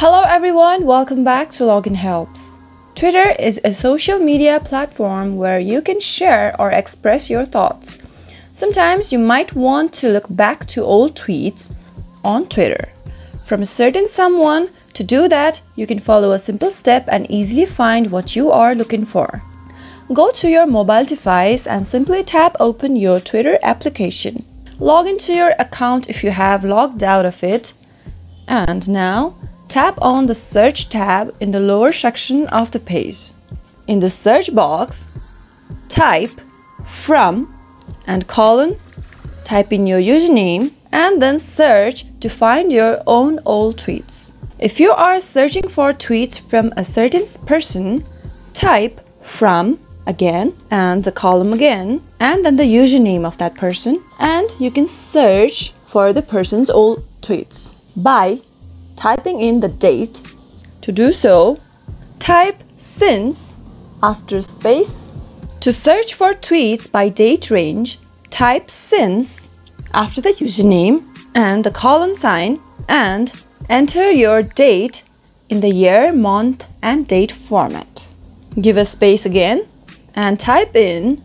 Hello everyone, welcome back to Login Helps. Twitter is a social media platform where you can share or express your thoughts. Sometimes you might want to look back to old tweets on Twitter from a certain someone. To do that, you can follow a simple step and easily find what you are looking for. Go to your mobile device and simply tap open your Twitter application. Log into your account if you have logged out of it. And now Tap on the Search tab in the lower section of the page. In the search box, type from and colon, type in your username and then search to find your own old tweets. If you are searching for tweets from a certain person, type from again and the colon again and then the username of that person and you can search for the person's old tweets by typing in the date. To do so, type since after space. To search for tweets by date range, type since after the username and the colon sign and enter your date in the year, month, and date format. Give a space again and type in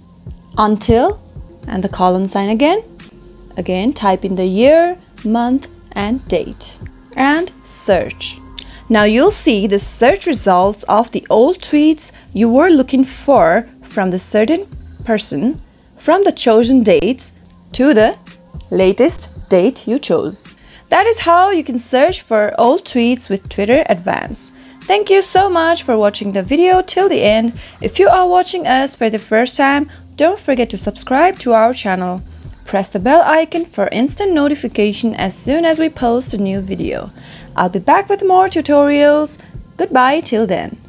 until and the colon sign again. Again, type in the year, month, and date and search. Now you'll see the search results of the old tweets you were looking for from the certain person from the chosen dates to the latest date you chose. That is how you can search for old tweets with Twitter Advanced. Thank you so much for watching the video till the end. If you are watching us for the first time, don't forget to subscribe to our channel. Press the bell icon for instant notification as soon as we post a new video. I'll be back with more tutorials. Goodbye till then.